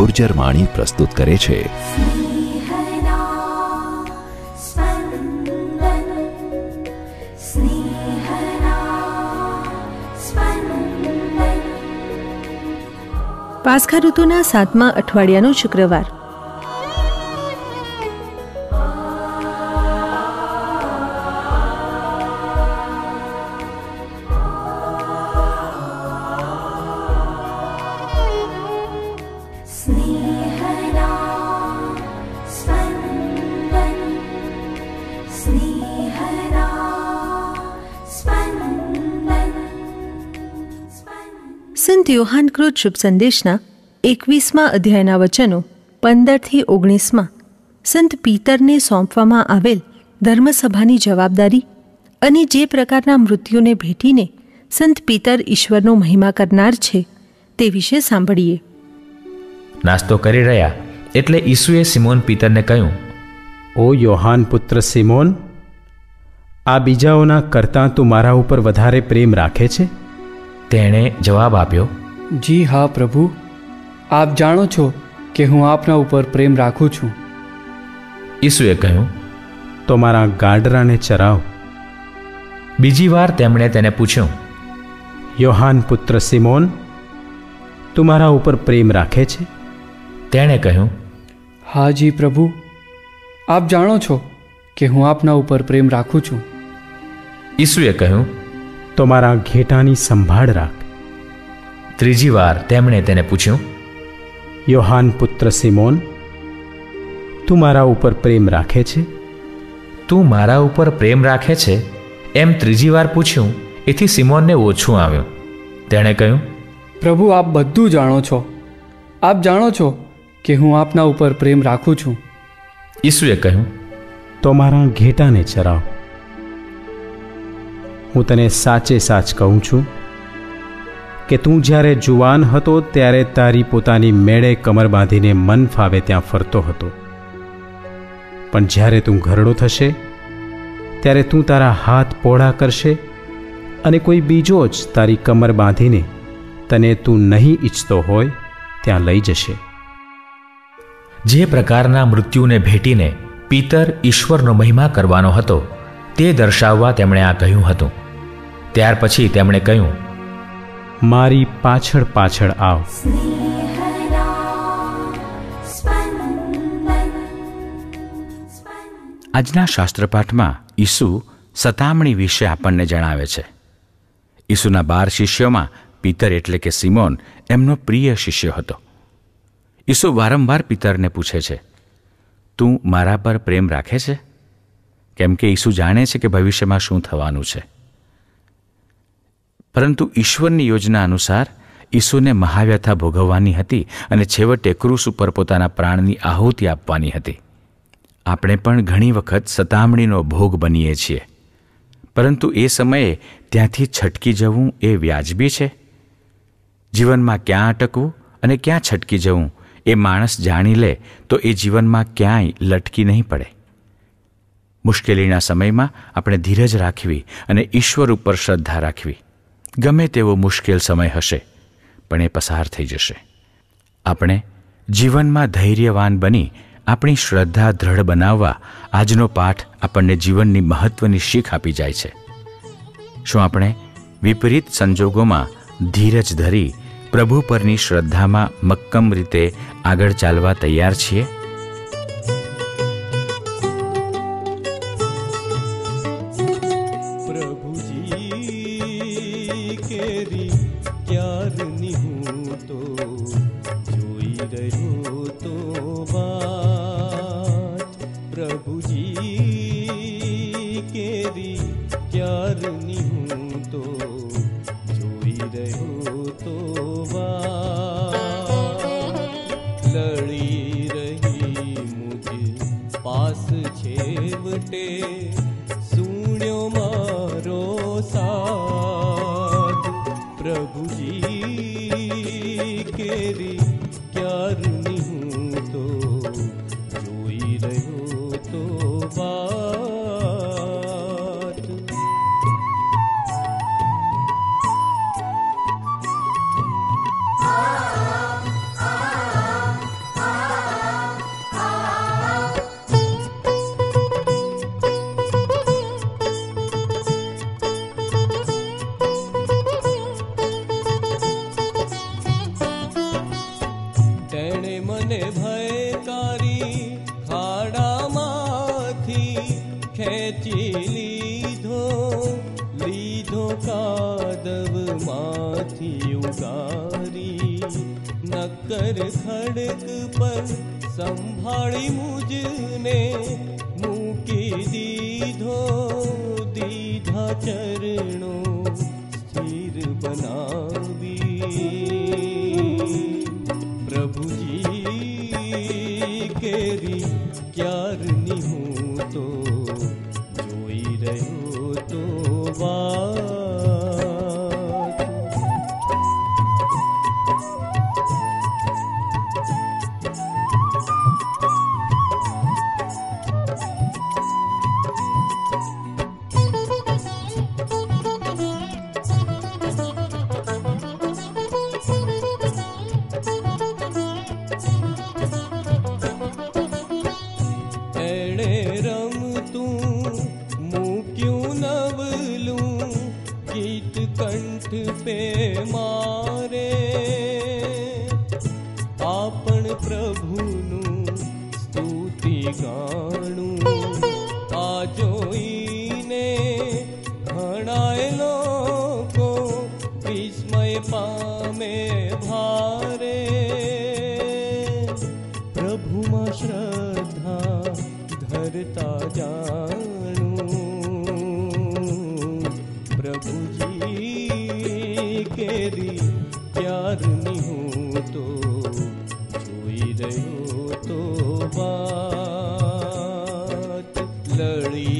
ગુર્જર વાણી પ્રસ્તુત કરે છે. પાસખા ઋતુના સાતમા અઠવાડિયાનો શુક્રવાર. સંત યોહાનકૃત શુભ સંદેશના એકવીસમાં અધ્યાયના વચનો પંદરથી ઓગણીસમાં સંત પિતરને સોંપવામાં આવેલ ધર્મસભાની જવાબદારી અને જે પ્રકારના મૃત્યુને ભેટીને સંત પિતર ઈશ્વરનો મહિમા કરનાર છે તે વિશે સાંભળીએ. નાસ્તો કરી રહ્યા એટલે ઈસુએ સિમોન પિતરને કહ્યું ઓ યોહાન પુત્ર સિમોન આ બીજાઓના કરતાં તું મારા ઉપર વધારે પ્રેમ રાખે છે? તેણે જવાબ આપ્યો જી હા પ્રભુ આપ જાણો છો કે હું આપના ઉપર પ્રેમ રાખું છું. ઈસુએ કહ્યું તો મારા ગાડરાને ચરાવ. બીજી વાર તેમણે તેને પૂછ્યું યોહાન પુત્ર સિમોન તું મારા ઉપર પ્રેમ રાખે છે? તેણે કહ્યું હા જી પ્રભુ આપ જાણો છો કે હું આપના ઉપર પ્રેમ રાખું છું. ઈસુએ કહ્યું તો મારા ઘેટાની સંભાળ રાખ. ત્રીજી વાર તેમણે તેને પૂછ્યું યોહાન પુત્ર સિમોન તું મારા ઉપર પ્રેમ રાખે છે? તું મારા ઉપર પ્રેમ રાખે છે? એમ ત્રીજી વાર પૂછ્યું એથી સિમોનને ઓછું આવ્યું. તેણે કહ્યું પ્રભુ આપ બધું જાણો છો. આપ જાણો છો કે હું આપના ઉપર પ્રેમ રાખું છું. ઈસુએ કહ્યું તો મારા ઘેટાને ચરાવ. હું તને સાચે સાચ કહું છું કે તું જ્યારે જુવાન હતો ત્યારે તારી પોતાની મેળે કમર બાંધીને મન ફાવે ત્યાં ફરતો હતો. પણ જ્યારે તું ઘરડો થશે, ત્યારે તું તારા હાથ પોળા કરશે અને કોઈ બીજો જ તારી કમર બાંધીને તને તું નહીં ઈચ્છતો હોય ત્યાં લઈ જશે. જે પ્રકારના મૃત્યુને ભેટીને પિતર ઈશ્વરનો મહિમા કરવાનો હતો તે દર્શાવવા તેમણે આ કહ્યું હતું. ત્યાર પછી તેમણે કહ્યું મારી પાછળ પાછળ આવ. આજના શાસ્ત્રપાઠમાં ઈસુ સતામણી વિશે આપણને જણાવે છે. ઈસુના બાર શિષ્યોમાં પિતર એટલે કે સિમોન એમનો પ્રિય શિષ્ય હતો. ઈસુ વારંવાર પિતરને પૂછે છે તું મારા પર પ્રેમ રાખે છે? કેમ કે ઈસુ જાણે છે કે ભવિષ્યમાં શું થવાનું છે. પરંતુ ઈશ્વરની યોજના અનુસાર ઈસુને મહાવ્યથા ભોગવવાની હતી અને છેવટે ક્રૂસ ઉપર પોતાના પ્રાણની આહુતિ આપવાની હતી. આપણે પણ ઘણી વખત સતામણીનો ભોગ બનીએ છીએ. પરંતુ એ સમયે ત્યાંથી છટકી જવું એ વ્યાજબી છે? જીવનમાં ક્યાં અટકવું અને ક્યાં છટકી જવું એ માણસ જાણી લે તો એ જીવનમાં ક્યાંય લટકી નહીં પડે. મુશ્કેલીના સમયમાં આપણે ધીરજ રાખવી અને ઈશ્વર ઉપર શ્રદ્ધા રાખવી. ગમે તેવો મુશ્કેલ સમય હશે, પણ એ પસાર થઈ જશે. આપણે જીવનમાં ધૈર્યવાન બની આપણી શ્રદ્ધા દ્રઢ બનાવવા આજનો પાઠ આપણને જીવનની મહત્વની શીખ આપી જાય છે. શું આપણે વિપરીત સંજોગોમાં ધીરજ ધરી પ્રભુ પરની શ્રદ્ધામાં મક્કમ રીતે આગળ ચાલવા તૈયાર છીએ? કેરી ક્યારની કર ખડક પર સંભાળી મુજને મૂકી દીધો દીધા ચરણો गीत कंठ पे मारे। आपण प्रभुनु स्तुति गा misery.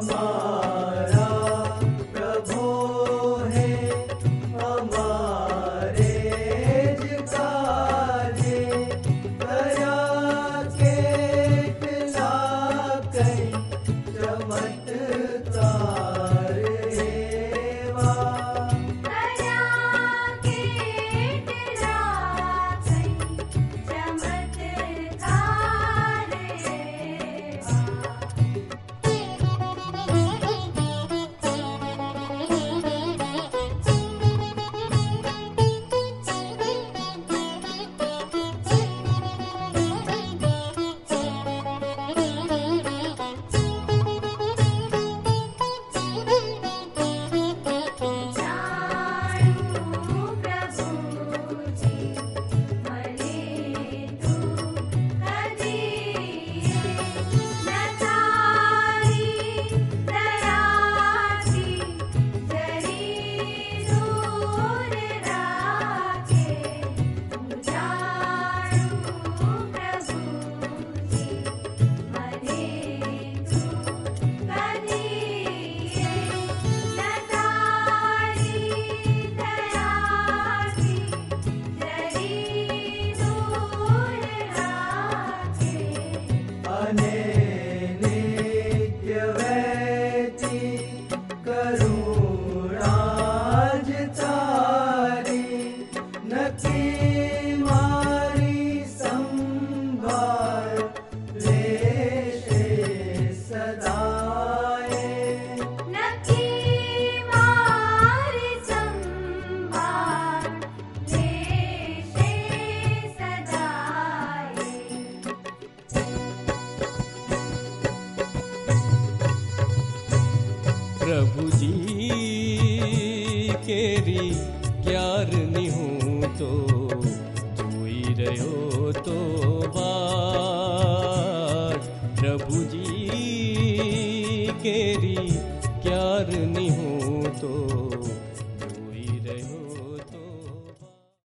Sama. પ્રભુજી કેરી ક્યારની હું તો જોઈ રહ્યો તો?